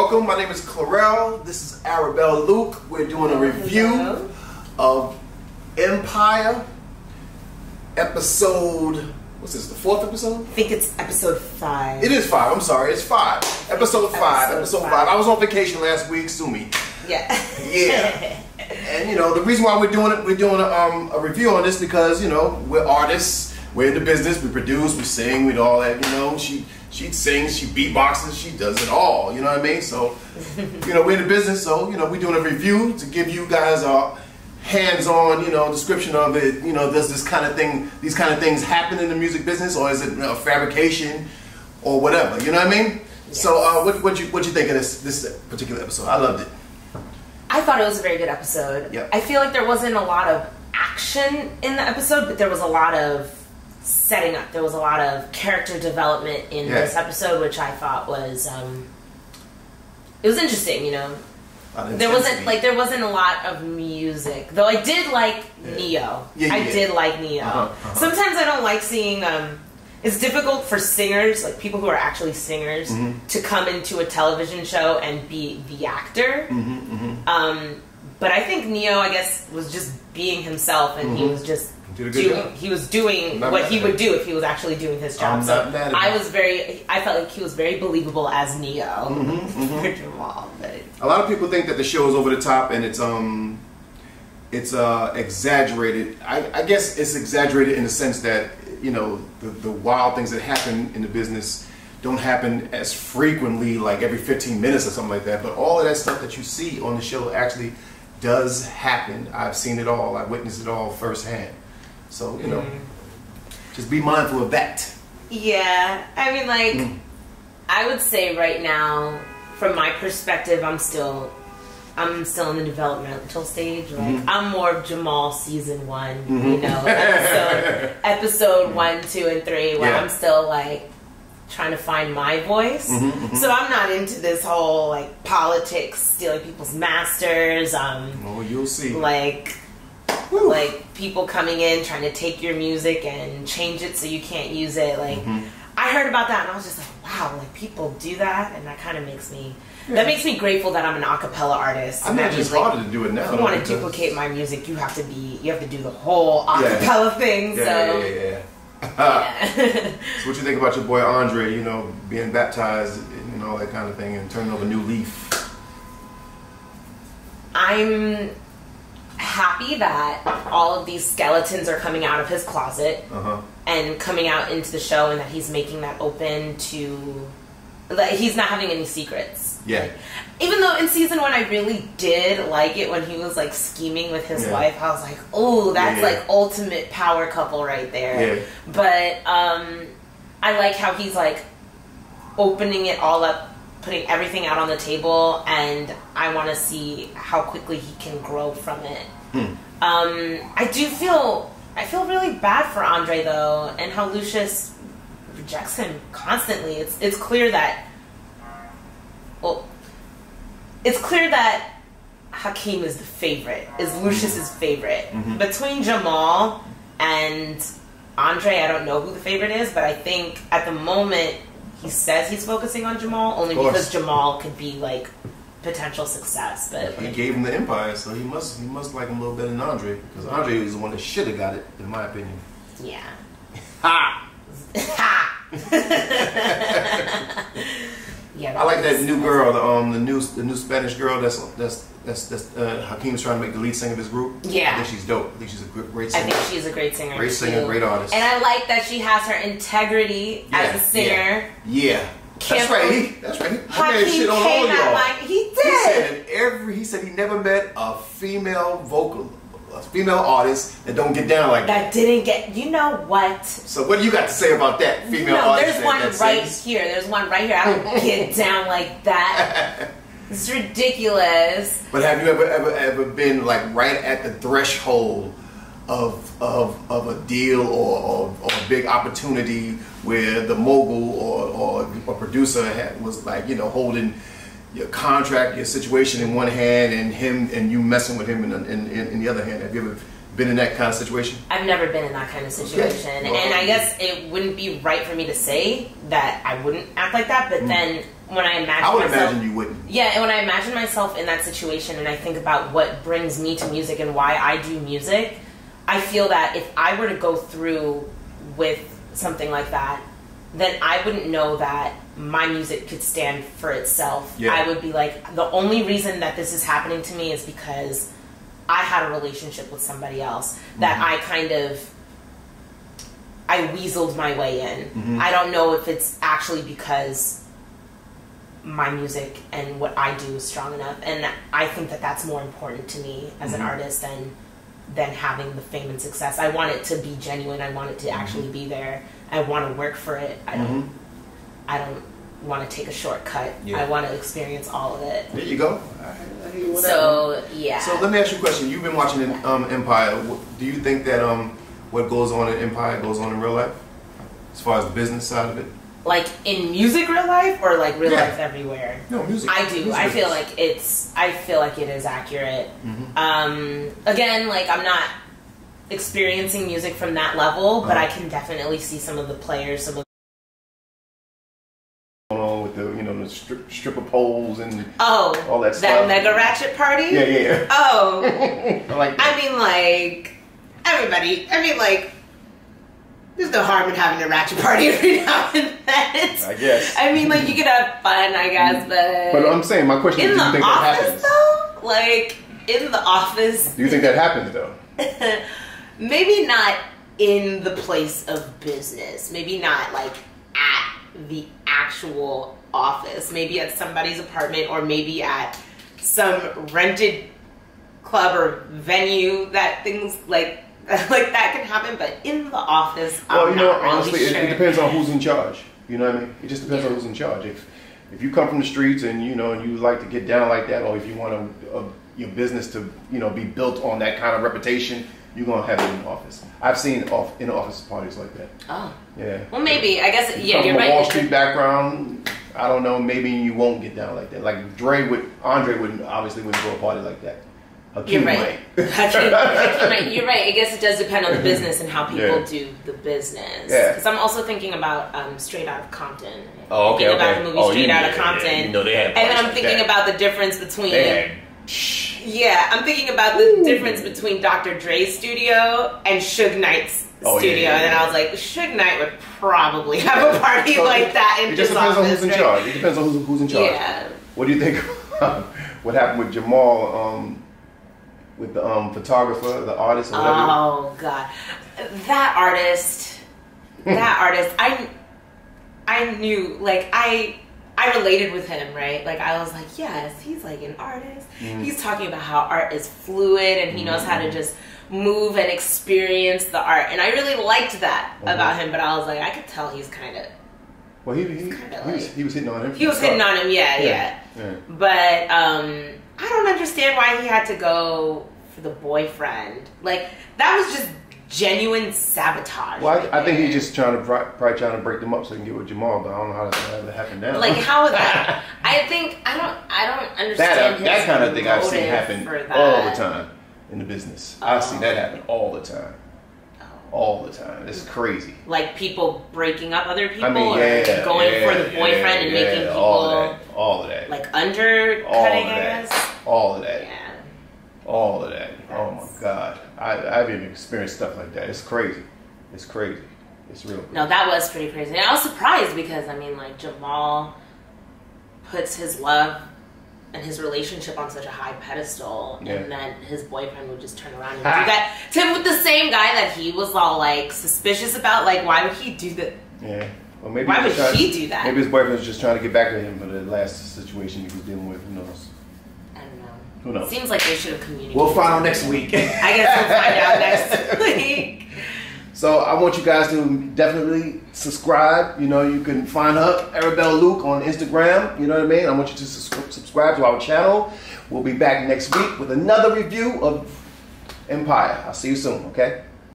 Welcome. My name is Clurel. This is Arabelle Luke. We're doing a review Hello. of Empire, episode. What's this? The fourth episode? I think it's episode five. It is five. I'm sorry. It's five. Episode five. Episode Episode five. five. I was on vacation last week. Sue me. Yeah. Yeah. and you know the reason why we're doing it, we're doing a, um, a review on this because you know we're artists. We're in the business. We produce. We sing. We do all that. You know, she she sings. She beatboxes. She does it all. You know what I mean? So, you know, we're in the business. So you know, we're doing a review to give you guys a hands-on, you know, description of it. You know, does this kind of thing, these kind of things happen in the music business, or is it you know, fabrication, or whatever? You know what I mean? So, uh, what what you what you think of this this particular episode? I loved it. I thought it was a very good episode. Yep. I feel like there wasn't a lot of action in the episode, but there was a lot of setting up. There was a lot of character development in Yeah. this episode, which I thought was um, it was interesting. You know, there wasn't like there wasn't a lot of music, though. I did like Yeah. Ne-Yo. Yeah, I did like Ne-Yo. Uh-huh, uh-huh. Sometimes I don't like seeing. Um, it's difficult for singers, like people who are actually singers, Mm-hmm. to come into a television show and be the actor. Mm-hmm, Um, but I think Ne-Yo, I guess, was just being himself, and he was just Did a good doing. job. He was doing not what he would do if he was actually doing his job. I'm so not mad I was very. I felt like he was very believable as Ne-Yo Mm-hmm, Jamal. But A lot of people think that the show is over the top and it's um it's uh exaggerated. I, I guess it's exaggerated in the sense that you know the, the wild things that happen in the business don't happen as frequently, like every 15 minutes or something like that. But all of that stuff that you see on the show actually does happen. I've seen it all. I witnessed it all firsthand. So you know, just be mindful of that. Yeah, I mean, like, Mm. I would say right now, from my perspective, I'm still, I'm still in the developmental stage. Like, Mm-hmm. I'm more of Jamal season one, you know, episode, episode one, two, and three, where Yeah. I'm still like trying to find my voice. Mm-hmm, So I'm not into this whole like politics, stealing people's masters, um, Oh, you'll see. like Whew. like people coming in trying to take your music and change it so you can't use it like Mm-hmm. i heard about that and i was just like wow like people do that and that kind of makes me that makes me grateful that i'm an a cappella artist I'm not just like, to do it now. if you want to duplicate my music you have to be you have to do the whole a Yeah. thing Yeah, so yeah, yeah, yeah. yeah. So what you think about your boy Andre, you know, being baptized and all that kind of thing and turning over a new leaf? i'm happy that all of these skeletons are coming out of his closet Uh-huh. and coming out into the show and that he's making that open to that he's not having any secrets Yeah. even though in season one i really did like it when he was like scheming with his Yeah. wife i was like oh that's Yeah. like ultimate power couple right there Yeah. but um i like how he's like opening it all up putting everything out on the table and i want to see how quickly he can grow from it Hmm. um, I do feel I feel really bad for Andre though, and how Lucius rejects him constantly. It's it's clear that well, it's clear that Hakeem is the favorite, is Lucius's favorite. Between Jamal and Andre, I don't know who the favorite is, but I think at the moment he says he's focusing on Jamal only because Jamal could be like potential success. But He gave him the empire, so he must he must like him a little better than Andre because Andre was the one that should have got it, in my opinion. yeah. Ha! yeah, I like that new girl, the um the new the new Spanish girl that's that's that's, that's uh, Hakeem's trying to make the lead singer of his group. Yeah. I think she's dope. I think she's a great singer. I think she's a great singer. Great singer, too. great artist. And I like that she has her integrity as a singer. Yeah. yeah. That's right. He, that's right. He, Hakeem shit on all came y'all. my he He did. said every he said he never met a female vocal a female artist that don't get down like that. That didn't get you know what? So what do you got to say about that female no, artist? there's that- one that right here. There's one right here. I don't get down like that. It's ridiculous. But have you ever ever ever been like right at the threshold of of, of a deal or, or, or a big opportunity where the mogul or, or, or producer had, was like you know holding your contract, your situation in one hand, and him and you messing with him in, in, in, in the other hand. Have you ever been in that kind of situation? I've never been in that kind of situation. Well- and I guess it wouldn't be right for me to say that I wouldn't act like that, Mm. but then when I imagine I would myself, imagine you wouldn't. yeah, and when I imagine myself in that situation and I think about what brings me to music and why I do music, I feel that if I were to go through with something like that, then I wouldn't know that my music could stand for itself. Yeah. I would be like, the only reason that this is happening to me is because I had a relationship with somebody else that mm-hmm. I kind of I weaseled my way in. Mm-hmm. I don't know if it's actually because my music and what I do is strong enough, and I think that that's more important to me as an artist than than having the fame and success. I want it to be genuine. I want it to actually be there. I want to work for it. I don't. I don't want to take a shortcut. Yeah. I want to experience all of it. There you go. I, I hear you with that one. So yeah. So let me ask you a question. You've been watching um, Empire. Do you think that um, what goes on in Empire goes on in real life, as far as the business side of it? Like in music, real life, or like real Yeah. life everywhere. No, music. I do. music I feel like it's. I feel like it is accurate. Mm-hmm. Um, again, like I'm not experiencing music from that level, but Uh-huh. I can definitely see some of the players, some of going on with the you know the strip, stripper poles and oh All that that stuff. mega ratchet party. yeah, yeah, yeah. Oh, I like that. I mean, like everybody. I mean, like there's no harm in having a ratchet party every now and then. I guess. I mean, like you can have fun, I guess, mm. but But I'm saying my question in is, do you think that office happens? though, like in the office, Do you think that happens though? maybe not in the place of business. Maybe not like at the actual office. Maybe at somebody's apartment or maybe at some rented club or venue that things like like that can happen. But in the office, Well, I'm you know, not really honestly, it, sure. it depends on who's in charge. You know what I mean? It just depends on who's in charge. If if you come from the streets and you know and you like to get down like that, or if you want to, uh, your business to you know be built on that kind of reputation, you're gonna have it in the office. I've seen off in office parties like that. Oh, Yeah. well, maybe I guess You yeah, you're from a. Wall Street background. I don't know. Maybe you won't get down like that. Like Dre would, Andre wouldn't obviously wouldn't go to a party like that. Hakeem You're right. might. Hakeem- Hakeem might- You're right. I guess it does depend on the business and how people Yeah. do the business. Yeah. Because I'm also thinking about um, Straight Out of Compton. Oh, okay, Thinking about the movie Oh, Straight Out of Compton. yeah. You know they had and then I'm thinking that. about the difference between. Man, Yeah, I'm thinking about the difference between Dr. Dre's studio and Suge Knight's Oh, yeah, studio. yeah, And then. I was like, Suge Knight would probably have a party So like that in It just his depends on who's in charge. It depends on who's, who's in charge. Yeah. What do you think? what happened with Jamal? Um, with the um, photographer, the artist, or whatever. Oh god, that artist, that artist. I, I knew like I, I related with him, right? Like I was like, yes, he's like an artist. Mm. He's talking about how art is fluid and he knows how to just move and experience the art, and I really liked that Mhm. about him. But I was like, I could tell he's kind of well, he, he, he, kinda was, like- he was hitting on him. he was hitting on him, yeah, yeah. yeah. But um, I don't understand why he had to go for the boyfriend. Like that was just genuine sabotage. Well, right I, I think he's just trying to probably trying to break them up so he can get with Jamal, but I don't know how that, that happened now. like how that? I think I don't I don't understand that uh, his that kind of thing I've seen happen all the time in the business. I see Oh. that happen oh. all the time, Oh. all the time. It's crazy. Like people breaking up other people I mean, or going yeah, for the boyfriend yeah, and yeah, making people all of that, all of that, like undercutting, all of I that, guess. All of that. Yeah. All of that. Oh my God. I, I've even experienced stuff like that. It's crazy. It's crazy. It's real. No, that was pretty crazy. And I was surprised because I mean, like Jamal puts his love and his relationship on such a high pedestal, Yeah. and then his boyfriend would just turn around and do that to him with the same guy that he was all like suspicious about. Like, why would he do that? Yeah. Well, maybe Why he would he do that? Maybe his boyfriend was just trying to get back at him for the last situation he was dealing with. Who knows? I. Who knows? Seems like they should have communicated. We'll find out next week. I guess we'll find out next week. So I want you guys to definitely subscribe. You know, you can find her, Arabelle Luke, on Instagram. You know what I mean? I want you to subscribe to our channel. We'll be back next week with another review of Empire. I'll see you soon, okay?